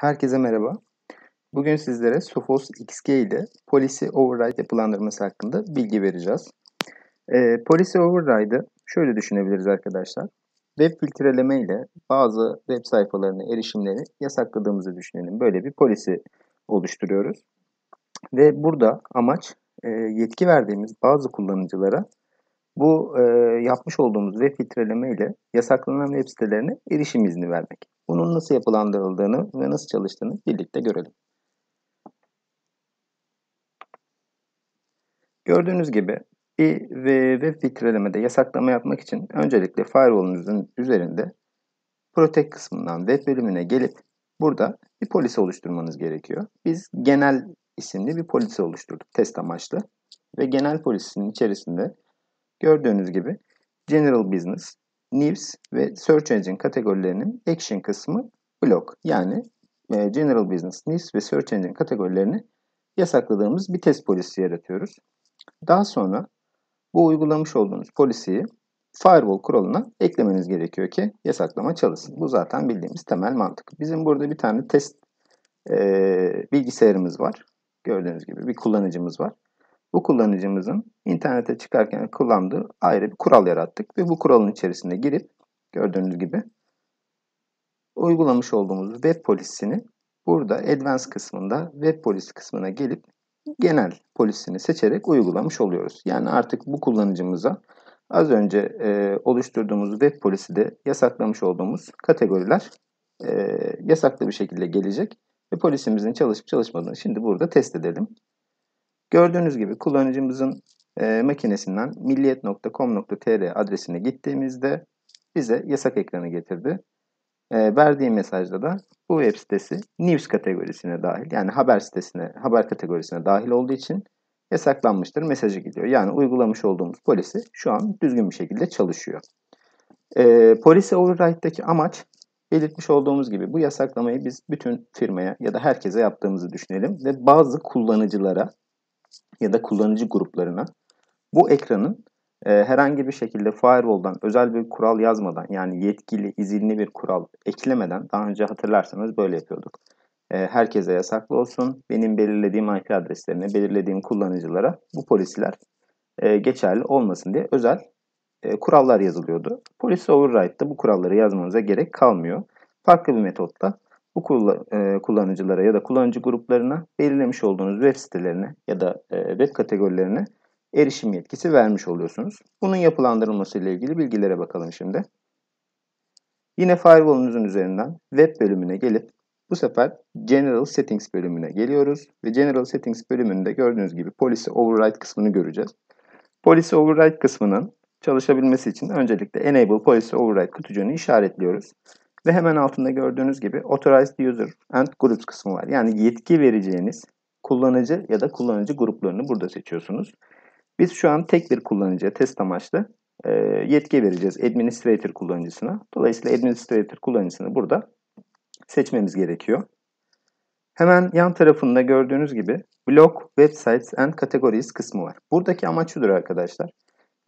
Herkese merhaba. Bugün sizlere Sophos XG ile Policy Override yapılandırması hakkında bilgi vereceğiz. E, Policy Override'ı şöyle düşünebiliriz arkadaşlar. Web filtreleme ile bazı web sayfalarına erişimleri yasakladığımızı düşünelim. Böyle bir policy oluşturuyoruz. Ve burada amaç e, yetki verdiğimiz bazı kullanıcılara bu e, yapmış olduğumuz web filtreleme ile yasaklanan web sitelerine erişim izni vermek. Bunun nasıl yapılandırıldığını ve nasıl çalıştığını birlikte görelim. Gördüğünüz gibi bir web filtrelemede yasaklama yapmak için öncelikle firewall'unuzun üzerinde Protect kısmından web bölümüne gelip burada bir polisi oluşturmanız gerekiyor. Biz genel isimli bir polisi oluşturduk test amaçlı ve genel polisinin içerisinde gördüğünüz gibi General Business, News ve Search Engine kategorilerinin Action kısmı blok. Yani e, General Business, News ve Search Engine kategorilerini yasakladığımız bir test polisi yaratıyoruz. Daha sonra bu uygulamış olduğunuz polisiyi firewall kuralına eklemeniz gerekiyor ki yasaklama çalışsın. Bu zaten bildiğimiz temel mantık. Bizim burada bir tane test e, bilgisayarımız var. Gördüğünüz gibi bir kullanıcımız var. Bu kullanıcımızın internete çıkarken kullandığı ayrı bir kural yarattık ve bu kuralın içerisine girip gördüğünüz gibi uygulamış olduğumuz web polisini burada advanced kısmında web polisi kısmına gelip genel polisini seçerek uygulamış oluyoruz. Yani artık bu kullanıcımıza az önce e, oluşturduğumuz web polisi de yasaklamış olduğumuz kategoriler e, yasaklı bir şekilde gelecek ve polisimizin çalışıp çalışmadığını şimdi burada test edelim. Gördüğünüz gibi kullanıcımızın e, makinesinden milliyet.com.tr adresine gittiğimizde bize yasak ekranı getirdi. E, verdiği mesajda da bu web sitesi news kategorisine dahil yani haber sitesine, haber kategorisine dahil olduğu için yasaklanmıştır mesajı gidiyor. Yani uygulamış olduğumuz polisi şu an düzgün bir şekilde çalışıyor. E, policy override'daki amaç belirtmiş olduğumuz gibi bu yasaklamayı biz bütün firmaya ya da herkese yaptığımızı düşünelim ve bazı kullanıcılara ya da kullanıcı gruplarına bu ekranın e, herhangi bir şekilde firewall'dan özel bir kural yazmadan yani yetkili, izinli bir kural eklemeden daha önce hatırlarsanız böyle yapıyorduk. E, herkese yasaklı olsun. Benim belirlediğim IP adreslerine, belirlediğim kullanıcılara bu polisiler e, geçerli olmasın diye özel e, kurallar yazılıyordu. Policy Override'da bu kuralları yazmanıza gerek kalmıyor. Farklı bir metotla bu kullanıcılara ya da kullanıcı gruplarına belirlemiş olduğunuz web sitelerine ya da web kategorilerine erişim yetkisi vermiş oluyorsunuz. Bunun yapılandırılması ile ilgili bilgilere bakalım şimdi. Yine firewall'unuzun üzerinden web bölümüne gelip bu sefer General Settings bölümüne geliyoruz ve General Settings bölümünde gördüğünüz gibi Policy Override kısmını göreceğiz. Policy Override kısmının çalışabilmesi için öncelikle Enable Policy Override kutucuğunu işaretliyoruz. Ve hemen altında gördüğünüz gibi Authorized User and Groups kısmı var. Yani yetki vereceğiniz kullanıcı ya da kullanıcı gruplarını burada seçiyorsunuz. Biz şu an tek bir kullanıcıya test amaçlı e, yetki vereceğiz Administrator kullanıcısına. Dolayısıyla Administrator kullanıcısını burada seçmemiz gerekiyor. Hemen yan tarafında gördüğünüz gibi Block, Websites and Categories kısmı var. Buradaki amaç şudur arkadaşlar.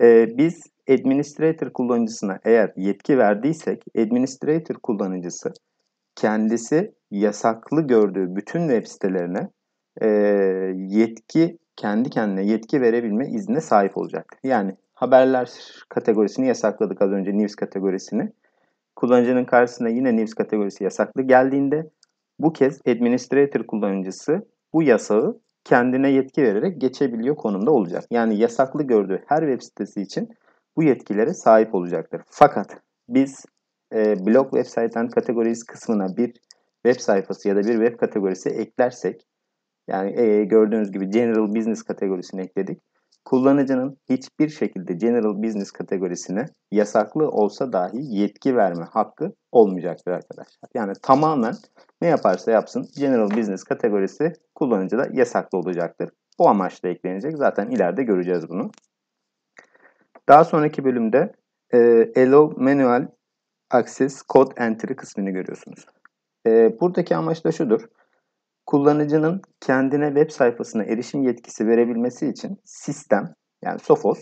Ee, biz administrator kullanıcısına eğer yetki verdiysek administrator kullanıcısı kendisi yasaklı gördüğü bütün web sitelerine e, yetki kendi kendine yetki verebilme iznine sahip olacak. Yani haberler kategorisini yasakladık az önce news kategorisini. Kullanıcının karşısına yine news kategorisi yasaklı geldiğinde bu kez administrator kullanıcısı bu yasağı kendine yetki vererek geçebiliyor konumda olacak. Yani yasaklı gördüğü her web sitesi için bu yetkilere sahip olacaktır. Fakat biz e, blog website'den kategorisi kısmına bir web sayfası ya da bir web kategorisi eklersek yani e, gördüğünüz gibi General Business kategorisini ekledik. Kullanıcının hiçbir şekilde General Business kategorisine yasaklı olsa dahi yetki verme hakkı olmayacaktır arkadaşlar. Yani tamamen ne yaparsa yapsın General Business kategorisi kullanıcıda yasaklı olacaktır. O amaçla eklenecek. Zaten ileride göreceğiz bunu. Daha sonraki bölümde e, Allow Manual Access Code Entry kısmını görüyorsunuz. E, buradaki amaç da şudur. Kullanıcının kendine web sayfasına erişim yetkisi verebilmesi için sistem yani Sophos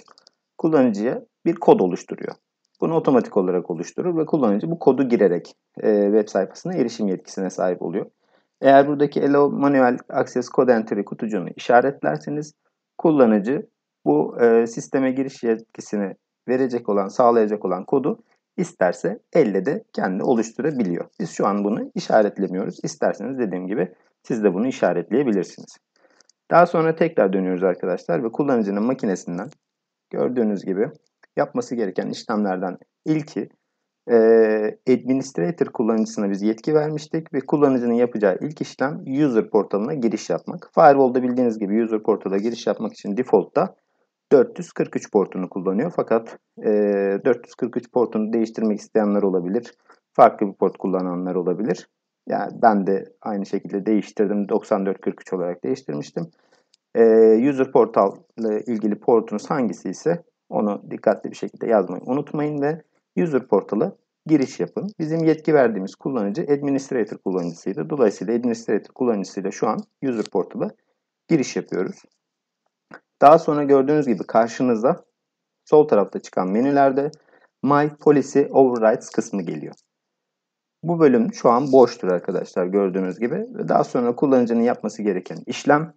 kullanıcıya bir kod oluşturuyor. Bunu otomatik olarak oluşturur ve kullanıcı bu kodu girerek e, web sayfasına erişim yetkisine sahip oluyor. Eğer buradaki Allow Manual Access Code Entry kutucuğunu işaretlerseniz kullanıcı bu e, sisteme giriş yetkisini verecek olan, sağlayacak olan kodu isterse elle de kendi oluşturabiliyor. Biz şu an bunu işaretlemiyoruz. İsterseniz dediğim gibi siz de bunu işaretleyebilirsiniz. Daha sonra tekrar dönüyoruz arkadaşlar ve kullanıcının makinesinden gördüğünüz gibi yapması gereken işlemlerden ilki e, administrator kullanıcısına biz yetki vermiştik ve kullanıcının yapacağı ilk işlem user portalına giriş yapmak. Firewall'da bildiğiniz gibi user portala giriş yapmak için default'ta 443 portunu kullanıyor. Fakat e, 443 portunu değiştirmek isteyenler olabilir. Farklı bir port kullananlar olabilir. Yani ben de aynı şekilde değiştirdim. 9443 olarak değiştirmiştim. E, user portal ile ilgili portunuz hangisi ise onu dikkatli bir şekilde yazmayı unutmayın ve user portalı giriş yapın. Bizim yetki verdiğimiz kullanıcı administrator kullanıcısıydı. Dolayısıyla administrator kullanıcısıyla şu an user portalı giriş yapıyoruz. Daha sonra gördüğünüz gibi karşınıza sol tarafta çıkan menülerde My Policy Overrides kısmı geliyor. Bu bölüm şu an boştur arkadaşlar gördüğünüz gibi. Daha sonra kullanıcının yapması gereken işlem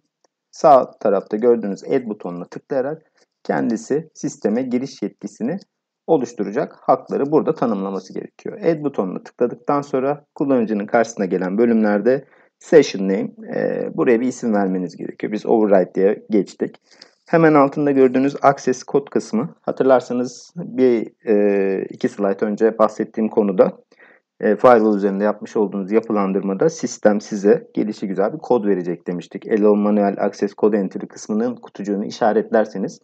sağ tarafta gördüğünüz Add butonuna tıklayarak kendisi sisteme giriş yetkisini oluşturacak hakları burada tanımlaması gerekiyor. Add butonuna tıkladıktan sonra kullanıcının karşısına gelen bölümlerde Session Name, e, buraya bir isim vermeniz gerekiyor. Biz Override diye geçtik. Hemen altında gördüğünüz Access Code kısmı. Hatırlarsanız bir e, iki slide önce bahsettiğim konuda e, firewall üzerinde yapmış olduğunuz yapılandırmada sistem size gelişi güzel bir kod verecek demiştik. Allow Manual Access Code Entry kısmının kutucuğunu işaretlerseniz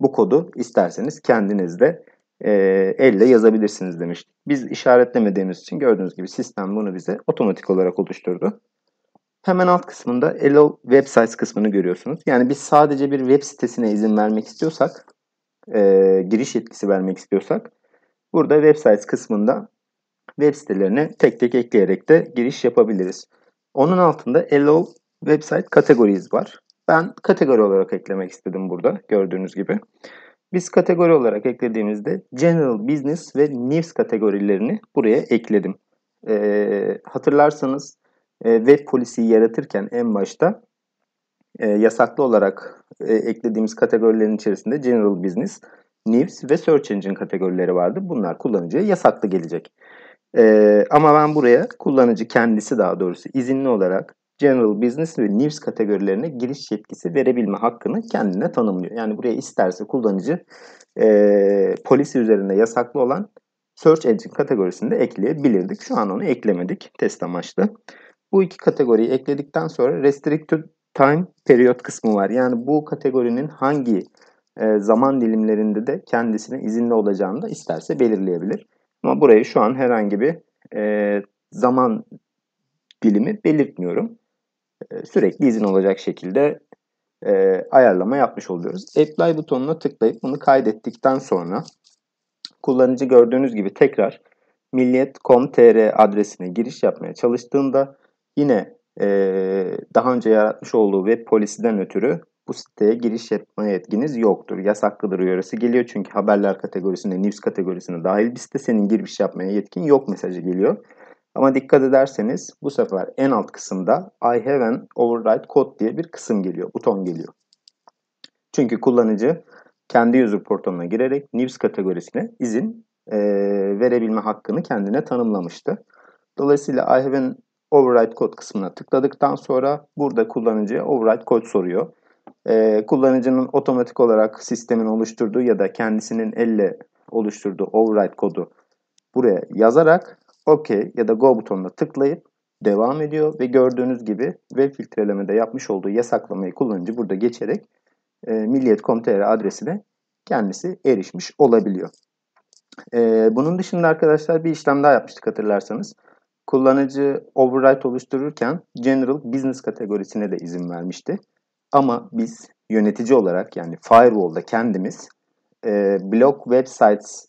bu kodu isterseniz kendiniz de e, elle yazabilirsiniz demiştik. Biz işaretlemediğimiz için gördüğünüz gibi sistem bunu bize otomatik olarak oluşturdu. Hemen alt kısmında Allow Websites kısmını görüyorsunuz. Yani biz sadece bir web sitesine izin vermek istiyorsak, e, giriş yetkisi vermek istiyorsak, burada Websites kısmında web sitelerine tek tek ekleyerek de giriş yapabiliriz. Onun altında Allow Website Categories var. Ben kategori olarak eklemek istedim burada gördüğünüz gibi. Biz kategori olarak eklediğimizde General Business ve News kategorilerini buraya ekledim. Ee, hatırlarsanız e, web polisiyi yaratırken en başta e, yasaklı olarak e, eklediğimiz kategorilerin içerisinde General Business, News ve Search Engine kategorileri vardı. Bunlar kullanıcıya yasaklı gelecek. E, ama ben buraya kullanıcı kendisi daha doğrusu izinli olarak General Business ve News kategorilerine giriş yetkisi verebilme hakkını kendine tanımlıyor. Yani buraya isterse kullanıcı e, polisi üzerinde yasaklı olan Search Engine kategorisini de ekleyebilirdik. Şu an onu eklemedik test amaçlı. Bu iki kategoriyi ekledikten sonra Restricted Time Period kısmı var. Yani bu kategorinin hangi e, zaman dilimlerinde de kendisine izinli olacağını da isterse belirleyebilir. Ama burayı şu an herhangi bir e, zaman dilimi belirtmiyorum. E, sürekli izin olacak şekilde e, ayarlama yapmış oluyoruz. Apply butonuna tıklayıp bunu kaydettikten sonra kullanıcı gördüğünüz gibi tekrar milliyet.com.tr adresine giriş yapmaya çalıştığında yine e, daha önce yaratmış olduğu web polisiden ötürü bu siteye giriş yapma yetkiniz yoktur. Yasaklıdır uyarısı geliyor çünkü haberler kategorisine, news kategorisine dahil bir site senin giriş yapmaya yetkin yok mesajı geliyor. Ama dikkat ederseniz bu sefer en alt kısımda I have an override code diye bir kısım geliyor, buton geliyor. Çünkü kullanıcı kendi user portalına girerek news kategorisine izin e, verebilme hakkını kendine tanımlamıştı. Dolayısıyla I have an override code kısmına tıkladıktan sonra burada kullanıcıya override code soruyor. Ee, kullanıcının otomatik olarak sistemin oluşturduğu ya da kendisinin elle oluşturduğu override kodu buraya yazarak OK ya da Go butonuna tıklayıp devam ediyor ve gördüğünüz gibi web filtrelemede yapmış olduğu yasaklamayı kullanıcı burada geçerek e, milliyet.com.tr adresine kendisi erişmiş olabiliyor. E, bunun dışında arkadaşlar bir işlem daha yapmıştık hatırlarsanız. Kullanıcı override oluştururken General Business kategorisine de izin vermişti. Ama biz yönetici olarak yani firewall'da kendimiz e, blog websites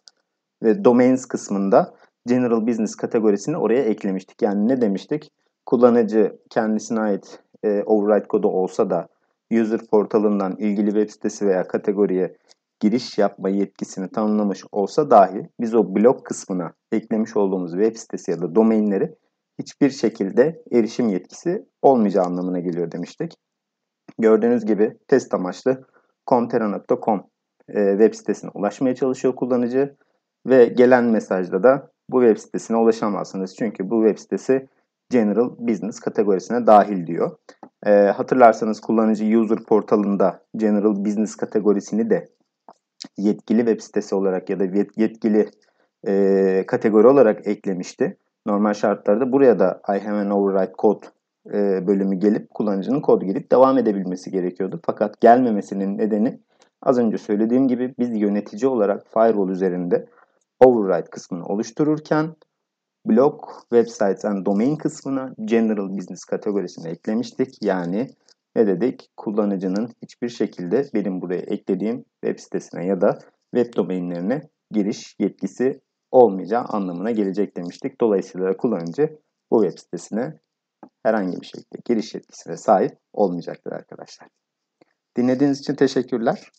ve domains kısmında General Business kategorisini oraya eklemiştik. Yani ne demiştik? Kullanıcı kendisine ait e, override kodu olsa da user portalından ilgili web sitesi veya kategoriye giriş yapma yetkisini tanımlamış olsa dahi biz o blog kısmına eklemiş olduğumuz web sitesi ya da domainleri hiçbir şekilde erişim yetkisi olmayacağı anlamına geliyor demiştik. Gördüğünüz gibi test amaçlı comtera.com e, web sitesine ulaşmaya çalışıyor kullanıcı ve gelen mesajda da bu web sitesine ulaşamazsınız. Çünkü bu web sitesi General Business kategorisine dahil diyor. E, hatırlarsanız kullanıcı user portalında General Business kategorisini de yetkili web sitesi olarak ya da yetkili e, kategori olarak eklemişti. Normal şartlarda buraya da I have an override code e, bölümü gelip kullanıcının kod girip devam edebilmesi gerekiyordu. Fakat gelmemesinin nedeni az önce söylediğim gibi biz yönetici olarak firewall üzerinde override kısmını oluştururken blog, websites and domain kısmına general business kategorisine eklemiştik. Yani ne dedik? Kullanıcının hiçbir şekilde benim buraya eklediğim web sitesine ya da web domainlerine giriş yetkisi olmayacağı anlamına gelecek demiştik. Dolayısıyla kullanıcı bu web sitesine herhangi bir şekilde giriş yetkisine sahip olmayacaktır arkadaşlar. Dinlediğiniz için teşekkürler.